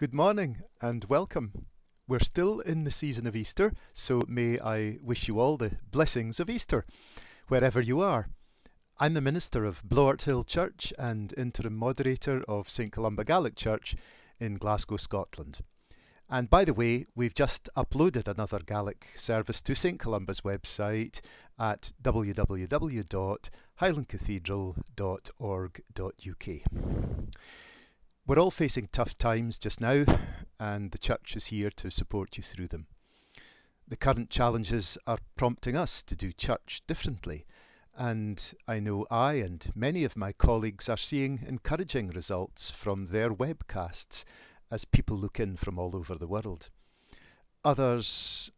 Good morning and welcome. We're still in the season of Easter, so may I wish you all the blessings of Easter, wherever you are. I'm the minister of Blawarthill Church and interim moderator of St Columba Gaelic Church in Glasgow, Scotland. And by the way, we've just uploaded another Gaelic service to St Columba's website at www.highlandcathedral.org.uk. We're all facing tough times just now, and the church is here to support you through them. The current challenges are prompting us to do church differently, and I know I and many of my colleagues are seeing encouraging results from their webcasts as people look in from all over the world. Others,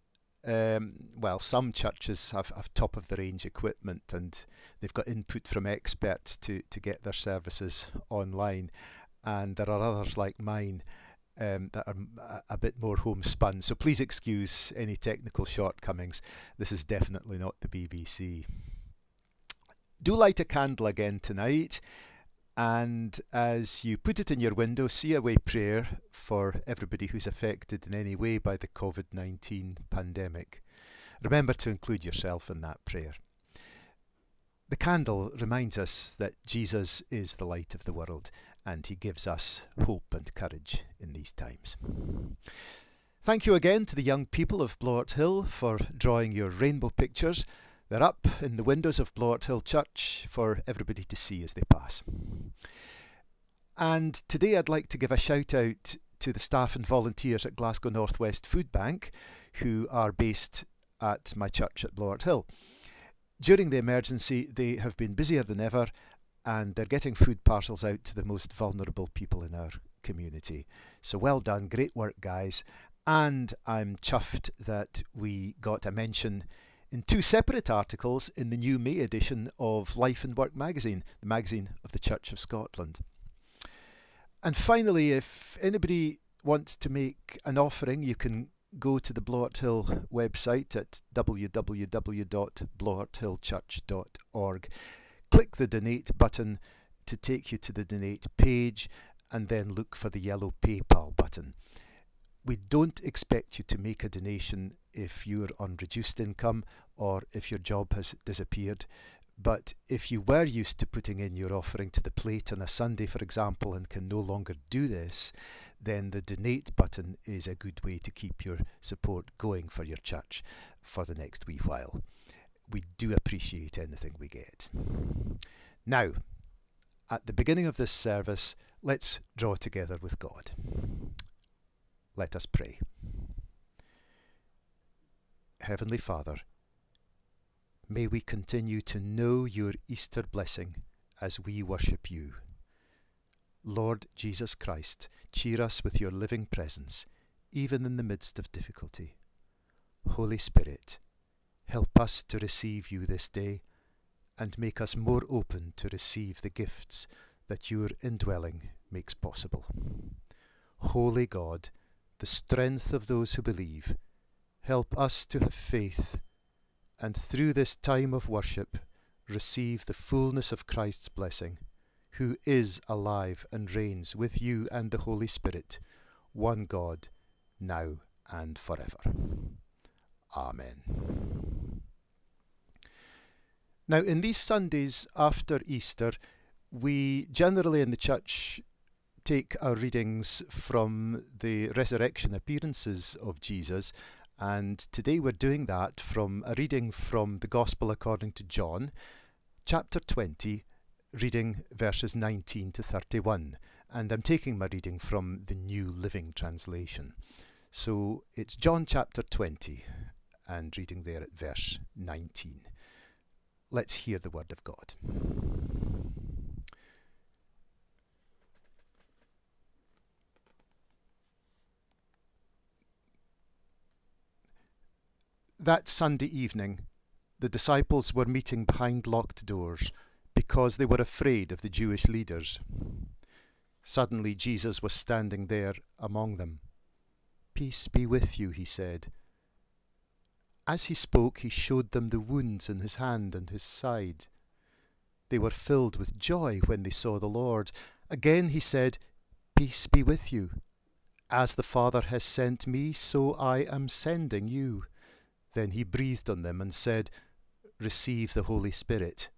um, well, some churches have, have top of the range equipment and they've got input from experts to, to get their services online and there are others like mine um, that are a, bit more homespun. So please excuse any technical shortcomings. This is definitely not the BBC. Do light a candle again tonight. And as you put it in your window, see a way prayer for everybody who's affected in any way by the COVID 19 pandemic. Remember to include yourself in that prayer. The candle reminds us that Jesus is the light of the world and he gives us hope and courage in these times. Thank you again to the young people of Blawarthill for drawing your rainbow pictures. They're up in the windows of Blawarthill Church for everybody to see as they pass. And today I'd like to give a shout out to the staff and volunteers at Glasgow Northwest Food Bank who are based at my church at Blawarthill. During the emergency, they have been busier than ever and they're getting food parcels out to the most vulnerable people in our community. So well done, great work, guys. And I'm chuffed that we got a mention in two separate articles in the new May edition of Life and Work magazine, the magazine of the Church of Scotland. And finally, if anybody wants to make an offering, you can go to the Blawarthill website at www.blawarthillchurch.org click the donate button to take you to the donate page and then look for the yellow PayPal button. We don't expect you to make a donation if you're on reduced income or if your job has disappeared. But if you were used to putting in your offering to the plate on a Sunday, for example, and can no longer do this, then the donate button is a good way to keep your support going for your church for the next wee while we do appreciate anything we get. Now, at the beginning of this service, let's draw together with God. Let us pray. Heavenly Father, may we continue to know your Easter blessing as we worship you. Lord Jesus Christ, cheer us with your living presence, even in the midst of difficulty. Holy Spirit, Help us to receive you this day and make us more open to receive the gifts that your indwelling makes possible. Holy God, the strength of those who believe, help us to have faith and through this time of worship receive the fullness of Christ's blessing, who is alive and reigns with you and the Holy Spirit, one God, now and forever. Amen. Now, in these Sundays after Easter, we generally in the church take our readings from the resurrection appearances of Jesus, and today we're doing that from a reading from the Gospel according to John, chapter 20, reading verses 19 to 31. And I'm taking my reading from the New Living Translation. So it's John chapter 20, and reading there at verse 19. Let's hear the word of God. That Sunday evening, the disciples were meeting behind locked doors because they were afraid of the Jewish leaders. Suddenly, Jesus was standing there among them. Peace be with you, he said. As he spoke, he showed them the wounds in his hand and his side. They were filled with joy when they saw the Lord. Again he said, Peace be with you. As the Father has sent me, so I am sending you. Then he breathed on them and said, Receive the Holy Spirit.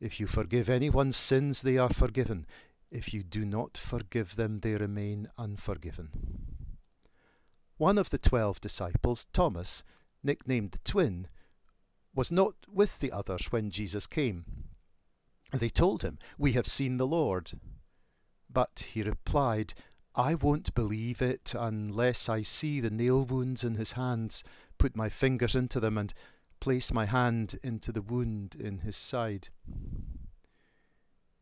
If you forgive anyone's sins, they are forgiven. If you do not forgive them, they remain unforgiven. One of the twelve disciples, Thomas, nicknamed the twin, was not with the others when Jesus came. They told him, We have seen the Lord. But he replied, I won't believe it unless I see the nail wounds in his hands, put my fingers into them, and place my hand into the wound in his side.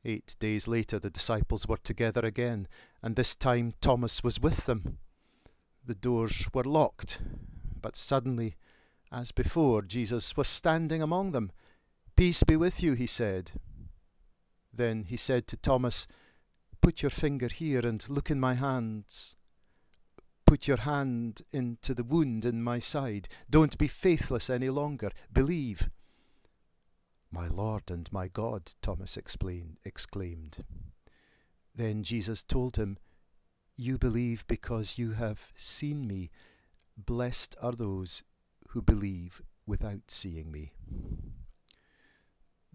Eight days later, the disciples were together again, and this time Thomas was with them. The doors were locked, but suddenly, as before, Jesus was standing among them. Peace be with you, he said. Then he said to Thomas, Put your finger here and look in my hands. Put your hand into the wound in my side. Don't be faithless any longer. Believe. My Lord and my God, Thomas explained, exclaimed. Then Jesus told him, You believe because you have seen me. Blessed are those who believe without seeing me.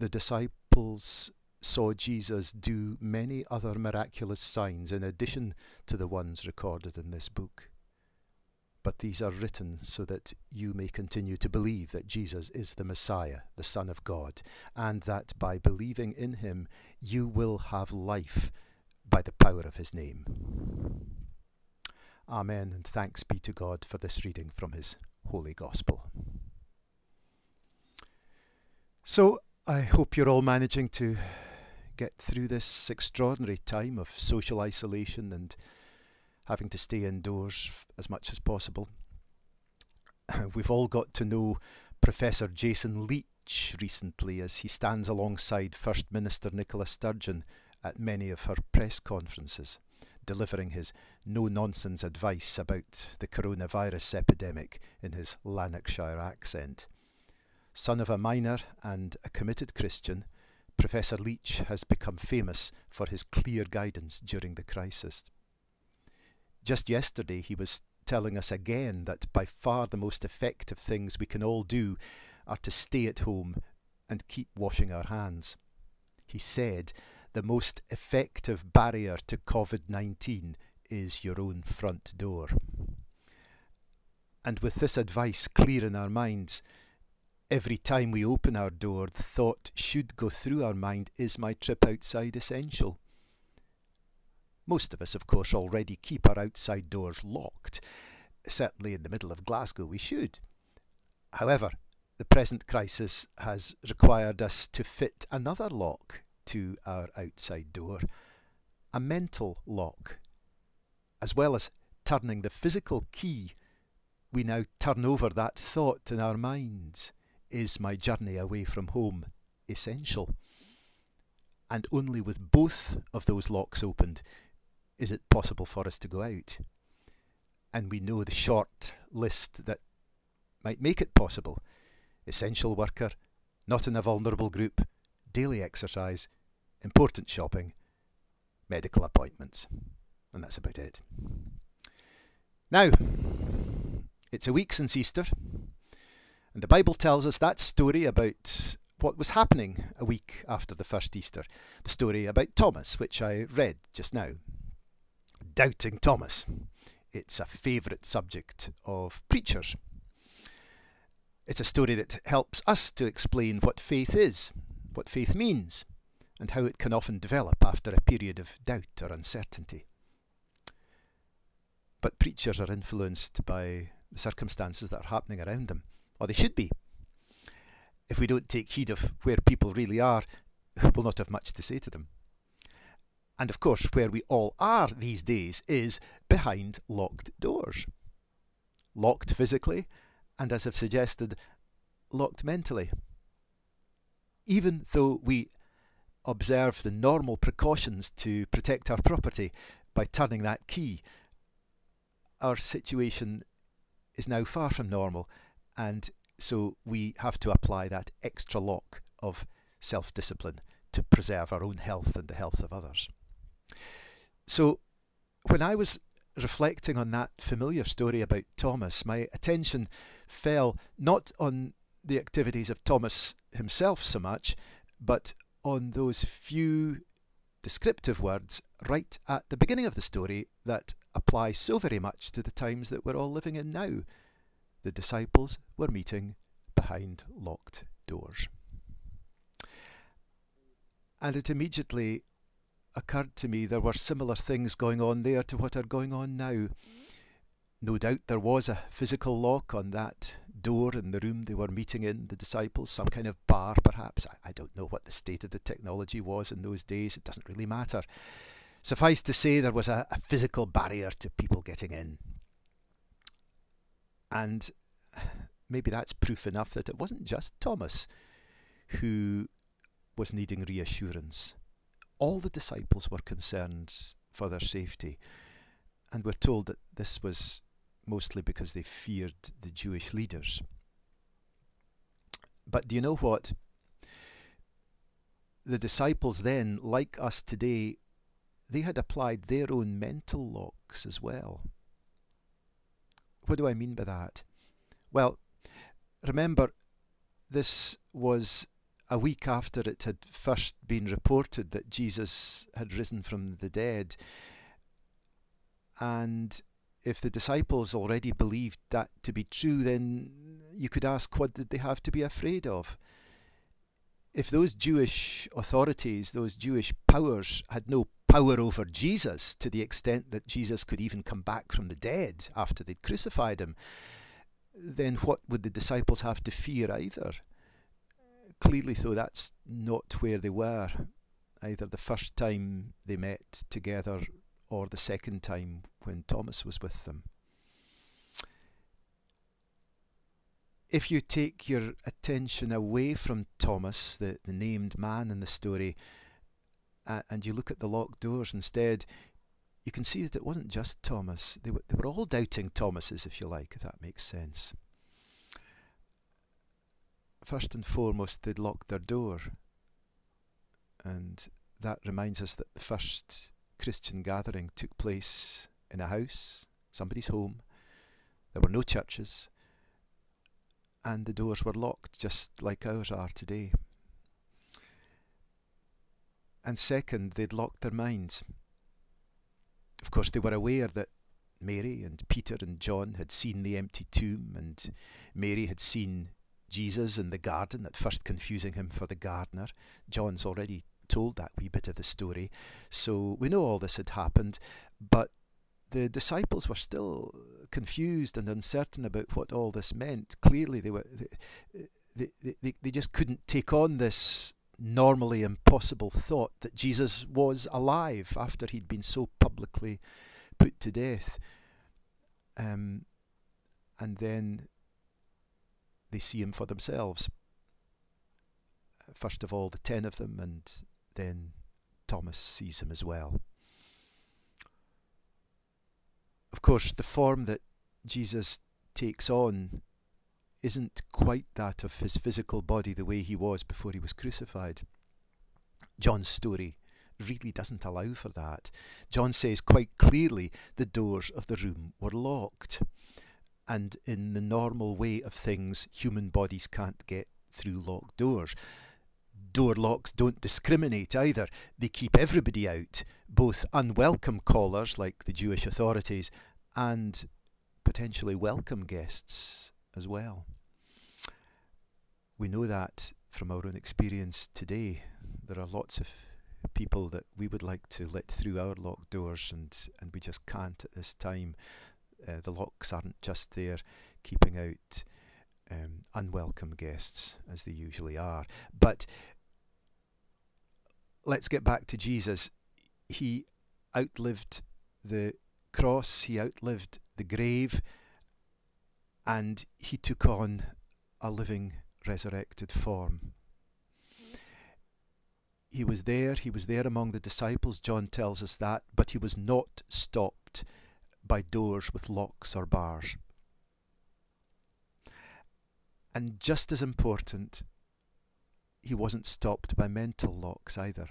The disciples saw Jesus do many other miraculous signs in addition to the ones recorded in this book. But these are written so that you may continue to believe that Jesus is the Messiah, the Son of God, and that by believing in him you will have life by the power of his name. Amen, and thanks be to God for this reading from his holy gospel. So, I hope you're all managing to get through this extraordinary time of social isolation and having to stay indoors as much as possible. We've all got to know Professor Jason Leitch recently as he stands alongside First Minister Nicola Sturgeon at many of her press conferences, delivering his no nonsense advice about the coronavirus epidemic in his Lanarkshire accent. Son of a miner and a committed Christian, Professor Leitch has become famous for his clear guidance during the crisis. Just yesterday, he was telling us again that by far the most effective things we can all do are to stay at home and keep washing our hands. He said the most effective barrier to COVID 19 is your own front door. And with this advice clear in our minds, Every time we open our door, the thought should go through our mind is my trip outside essential? Most of us, of course, already keep our outside doors locked. Certainly in the middle of Glasgow, we should. However, the present crisis has required us to fit another lock to our outside door a mental lock. As well as turning the physical key, we now turn over that thought in our minds. Is my journey away from home essential? And only with both of those locks opened is it possible for us to go out. And we know the short list that might make it possible essential worker, not in a vulnerable group, daily exercise, important shopping, medical appointments. And that's about it. Now, it's a week since Easter. And the Bible tells us that story about what was happening a week after the first Easter. The story about Thomas, which I read just now. Doubting Thomas. It's a favourite subject of preachers. It's a story that helps us to explain what faith is, what faith means, and how it can often develop after a period of doubt or uncertainty. But preachers are influenced by the circumstances that are happening around them or they should be. If we don't take heed of where people really are, we'll not have much to say to them. And of course, where we all are these days is behind locked doors. Locked physically, and as I've suggested, locked mentally. Even though we observe the normal precautions to protect our property by turning that key, our situation is now far from normal and so we have to apply that extra lock of self discipline to preserve our own health and the health of others. So when I was reflecting on that familiar story about Thomas, my attention fell not on the activities of Thomas himself so much, but on those few descriptive words right at the beginning of the story that apply so very much to the times that we're all living in now. The disciples were meeting behind locked doors. And it immediately occurred to me there were similar things going on there to what are going on now. No doubt there was a physical lock on that door in the room they were meeting in, the disciples, some kind of bar perhaps. I, I don't know what the state of the technology was in those days, it doesn't really matter. Suffice to say, there was a, a physical barrier to people getting in. And maybe that's proof enough that it wasn't just Thomas who was needing reassurance. All the disciples were concerned for their safety, and we're told that this was mostly because they feared the Jewish leaders. But do you know what? The disciples then, like us today, they had applied their own mental locks as well. What do I mean by that? Well, remember, this was a week after it had first been reported that Jesus had risen from the dead. And if the disciples already believed that to be true, then you could ask what did they have to be afraid of? If those Jewish authorities, those Jewish powers, had no power over Jesus to the extent that Jesus could even come back from the dead after they'd crucified him, then what would the disciples have to fear either? Clearly, though, that's not where they were, either the first time they met together or the second time when Thomas was with them. If you take your attention away from Thomas, the, the named man in the story, uh, and you look at the locked doors instead, you can see that it wasn't just Thomas. They were, they were all doubting Thomases, if you like, if that makes sense. First and foremost, they'd locked their door. And that reminds us that the first Christian gathering took place in a house, somebody's home. There were no churches, and the doors were locked just like ours are today. And second, they'd locked their minds. Of course, they were aware that Mary and Peter and John had seen the empty tomb, and Mary had seen Jesus in the garden, at first confusing him for the gardener. John's already told that wee bit of the story. So we know all this had happened, but the disciples were still confused and uncertain about what all this meant. Clearly, they were they, they, they, they just couldn't take on this normally impossible thought that Jesus was alive after he'd been so publicly put to death. Um, and then they see him for themselves. First of all, the ten of them, and then Thomas sees him as well. Of course, the form that Jesus takes on isn't quite that of his physical body the way he was before he was crucified. John's story really doesn't allow for that. John says quite clearly the doors of the room were locked. And in the normal way of things, human bodies can't get through locked doors door locks don't discriminate either. They keep everybody out, both unwelcome callers like the Jewish authorities and potentially welcome guests as well. We know that from our own experience today. There are lots of people that we would like to let through our locked doors and, and we just can't at this time. Uh, the locks aren't just there keeping out um, unwelcome guests as they usually are. But let's get back to Jesus. He outlived the cross, he outlived the grave, and he took on a living, resurrected form. He was there, he was there among the disciples, John tells us that, but he was not stopped by doors with locks or bars. And just as important, he wasn't stopped by mental locks either.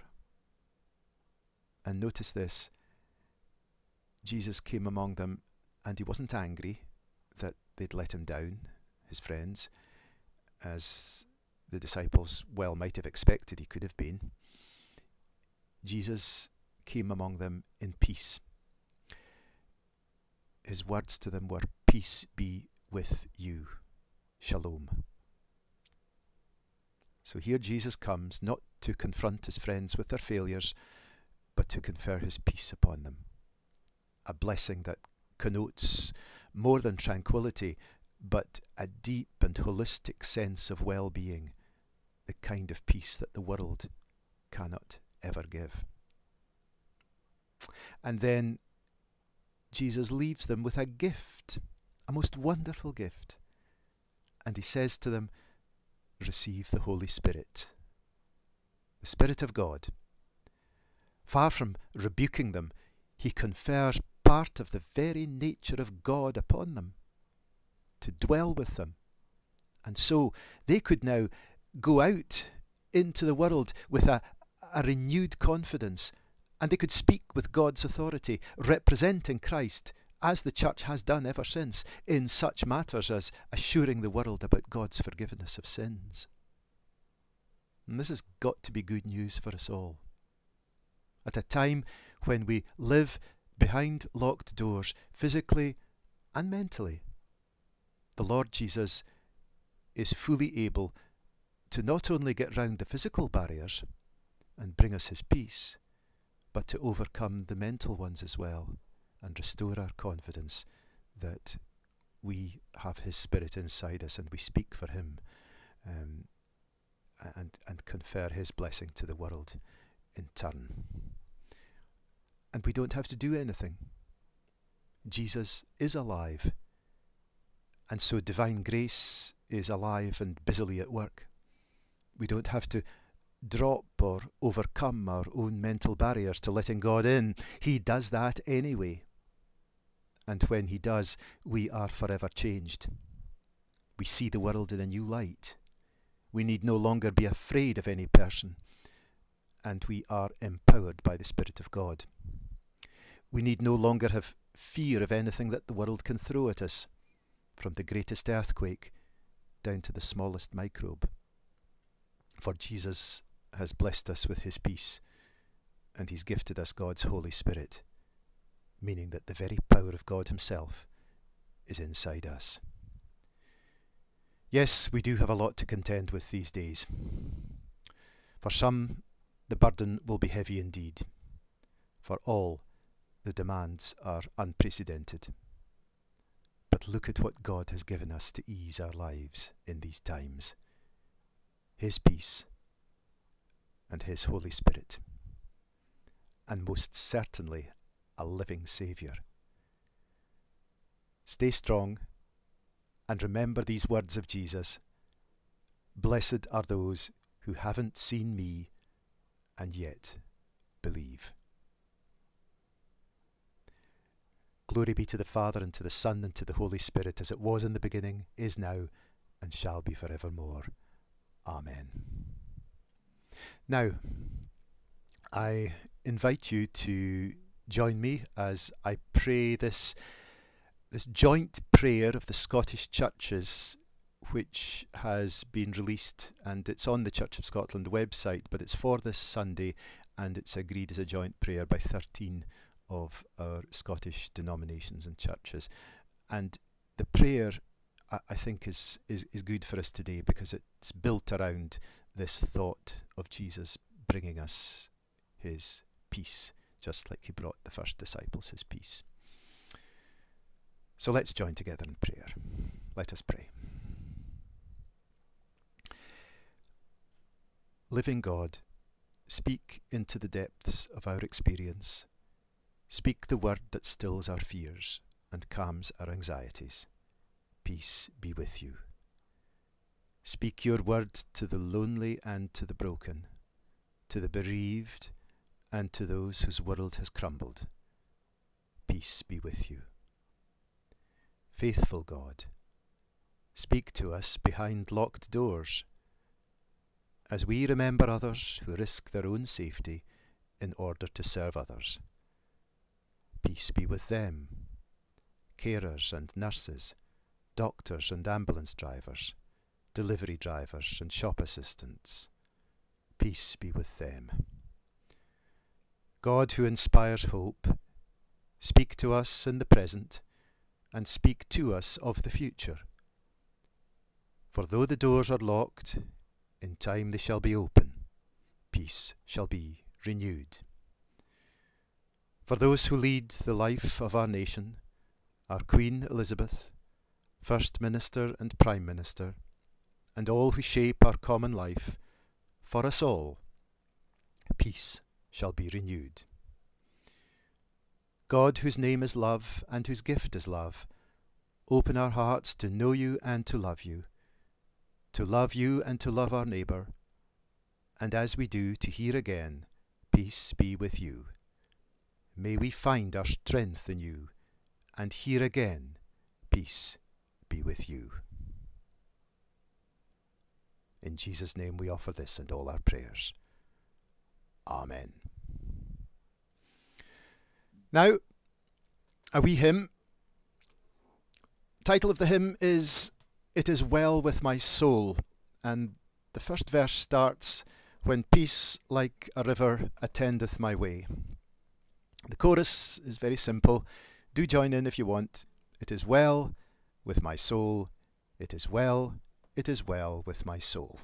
And notice this Jesus came among them and he wasn't angry that they'd let him down, his friends, as the disciples well might have expected he could have been. Jesus came among them in peace. His words to them were, Peace be with you. Shalom. So here Jesus comes not to confront his friends with their failures, but to confer his peace upon them. A blessing that connotes more than tranquility, but a deep and holistic sense of well being, the kind of peace that the world cannot ever give. And then Jesus leaves them with a gift, a most wonderful gift. And he says to them, Receive the Holy Spirit, the Spirit of God. Far from rebuking them, he confers part of the very nature of God upon them, to dwell with them. And so they could now go out into the world with a, a renewed confidence, and they could speak with God's authority, representing Christ, as the Church has done ever since, in such matters as assuring the world about God's forgiveness of sins. And this has got to be good news for us all. At a time when we live behind locked doors, physically and mentally, the Lord Jesus is fully able to not only get round the physical barriers and bring us his peace, but to overcome the mental ones as well and restore our confidence that we have his spirit inside us and we speak for him um, and, and confer his blessing to the world in turn. And we don't have to do anything. Jesus is alive. And so divine grace is alive and busily at work. We don't have to drop or overcome our own mental barriers to letting God in. He does that anyway. And when He does, we are forever changed. We see the world in a new light. We need no longer be afraid of any person, and we are empowered by the Spirit of God. We need no longer have fear of anything that the world can throw at us, from the greatest earthquake down to the smallest microbe. For Jesus has blessed us with his peace, and he's gifted us God's Holy Spirit, meaning that the very power of God himself is inside us. Yes, we do have a lot to contend with these days. For some, the burden will be heavy indeed. For all, the demands are unprecedented. But look at what God has given us to ease our lives in these times his peace, and His Holy Spirit, and most certainly a living Saviour. Stay strong and remember these words of Jesus Blessed are those who haven't seen me and yet believe. Glory be to the Father, and to the Son, and to the Holy Spirit, as it was in the beginning, is now, and shall be for evermore. Amen. Now, I invite you to join me as I pray this this joint prayer of the Scottish churches which has been released and it's on the Church of Scotland website but it's for this Sunday and it's agreed as a joint prayer by 13 of our Scottish denominations and churches. And the prayer I, think is, is, is good for us today because it's built around this thought of Jesus bringing us his peace, just like he brought the first disciples his peace. So let's join together in prayer. Let us pray. Living God, speak into the depths of our experience. Speak the word that stills our fears and calms our anxieties. Peace be with you. Speak your word to the lonely and to the broken, to the bereaved and to those whose world has crumbled. Peace be with you. Faithful God, speak to us behind locked doors as we remember others who risk their own safety in order to serve others. peace be with them. Carers and nurses, doctors and ambulance drivers, delivery drivers and shop assistants, peace be with them. God who inspires hope, speak to us in the present and speak to us of the future. For though the doors are locked, in time they shall be open, peace shall be renewed. For those who lead the life of our nation, our Queen Elizabeth, First Minister and Prime Minister, and all who shape our common life, for us all, peace shall be renewed. God, whose name is love and whose gift is love, open our hearts to know you and to love you, to love you and to love our neighbour, and as we do, to hear again, Peace be with you. May we find our strength in you, and hear again, Peace be with you. In Jesus' name we offer this and all our prayers. Amen. Now, a wee hymn. Title of the hymn is It Is Well With My Soul, and the first verse starts When peace like a river attendeth my way. The chorus is very simple. Do join in if you want. It is well with my soul. It is well. It is well with my soul.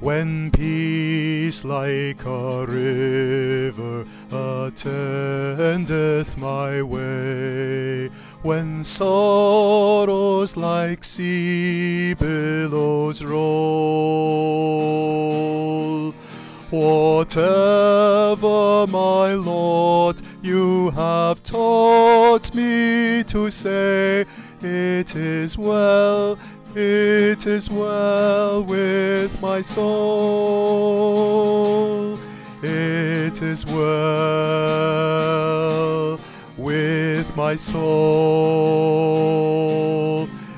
When peace like a river attendeth my way, when sorrows like sea billows roll, whatever my Lord you have taught me to say, it is well, it is well with my soul. It is well with my soul.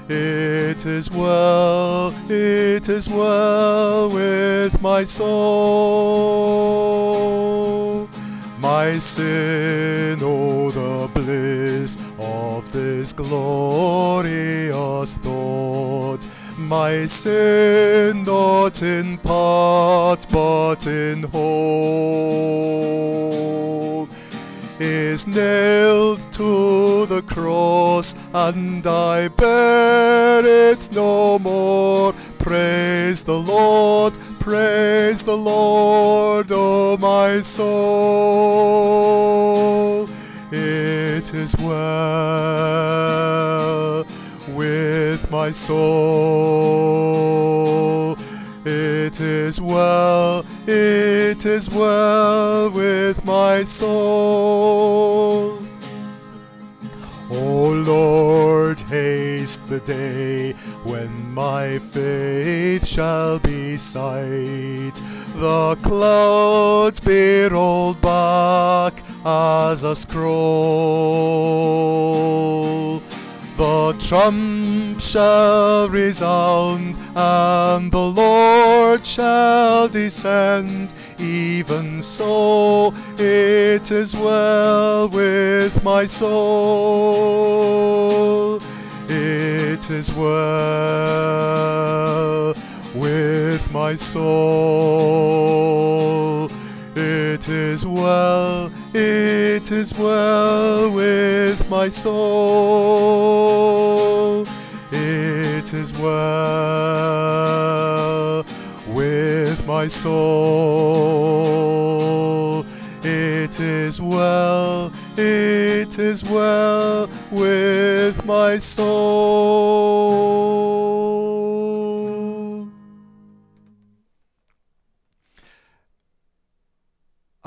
It is well, it is well with my soul. My sin, oh, the bliss of this glorious thought. My sin not in part but in whole is nailed to the cross and I bear it no more. Praise the Lord, praise the Lord, O oh my soul. It is well with my soul. It is well, it is well with my soul. O Lord, haste the day when my faith shall be sight. The clouds be rolled back as a scroll. The trump shall resound, and the Lord shall descend. Even so, it is well with my soul. It is well with my soul. It is well, it is well with my soul. It is well with my soul. It is well, it is well with my soul.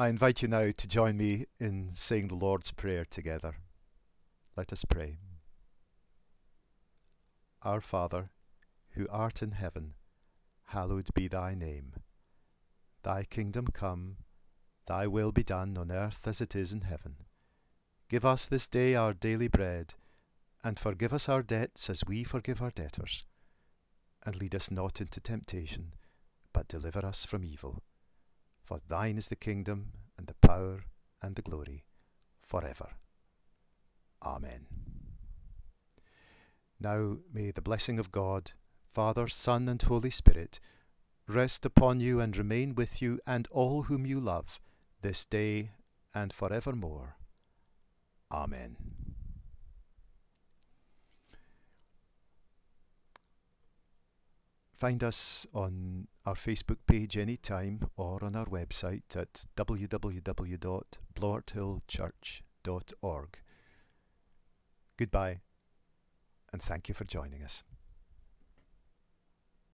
I invite you now to join me in saying the Lord's Prayer together. Let us pray. Our Father, who art in heaven, hallowed be thy name. Thy kingdom come, thy will be done on earth as it is in heaven. Give us this day our daily bread, and forgive us our debts as we forgive our debtors. and lead us not into temptation, but deliver us from evil. For thine is the kingdom, and the power, and the glory, for ever. Amen. Now may the blessing of God, Father, Son, and Holy Spirit rest upon you and remain with you and all whom you love, this day and forevermore. Amen. Find us on our Facebook page anytime or on our website at www.blawarthillchurch.org. Goodbye, and thank you for joining us.